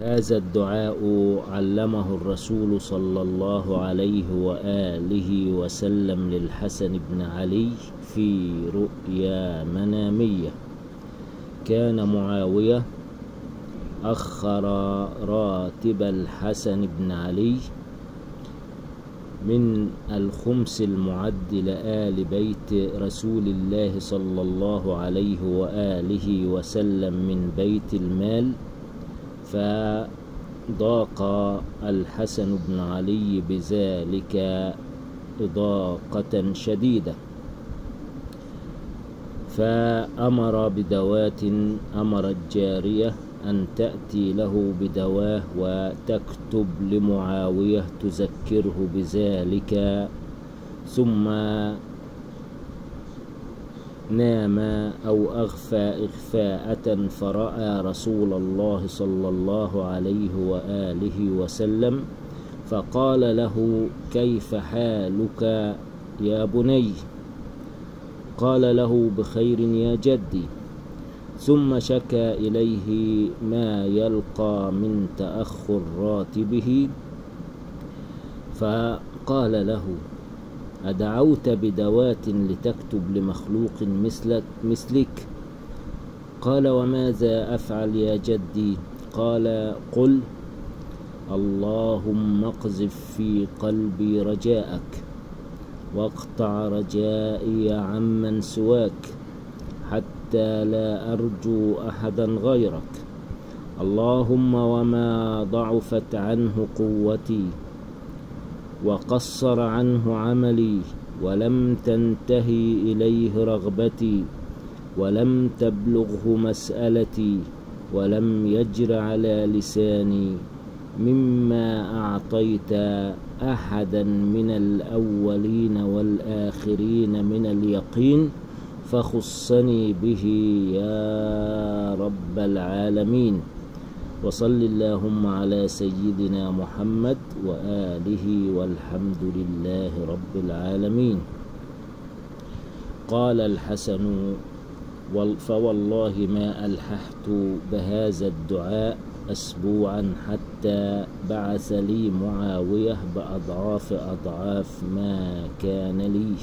هذا الدعاء علمه الرسول صلى الله عليه وآله وسلم للحسن بن علي في رؤيا منامية. كان معاوية أخر راتب الحسن بن علي من الخمس المعد لآل بيت رسول الله صلى الله عليه وآله وسلم من بيت المال فضاق الحسن بن علي بذلك إضاقة شديدة. فأمر بدوات أمر الجارية أن تأتي له بدواه وتكتب لمعاوية تذكره بذلك. ثم نام أو أغفى إغفاءة فرأى رسول الله صلى الله عليه وآله وسلم فقال له كيف حالك يا بني؟ قال له بخير يا جدي. ثم شكى إليه ما يلقى من تأخر راتبه فقال له أدعوت بدوات لتكتب لمخلوق مثلك مثلك. قال وماذا أفعل يا جدي؟ قال قل اللهم اقذف في قلبي رجاءك واقطع رجائي عمن سواك حتى لا أرجو أحدا غيرك. اللهم وما ضعفت عنه قوتي وقصر عنه عملي ولم تنتهي إليه رغبتي ولم تبلغه مسألتي ولم يجر على لساني مما أعطيت أحدا من الأولين والآخرين من اليقين فخصني به يا رب العالمين. وصل اللهم على سيدنا محمد وآله والحمد لله رب العالمين. قال الحسن فوالله ما ألححت بهذا الدعاء أسبوعا حتى بعث لي معاوية بأضعاف أضعاف ما كان لي.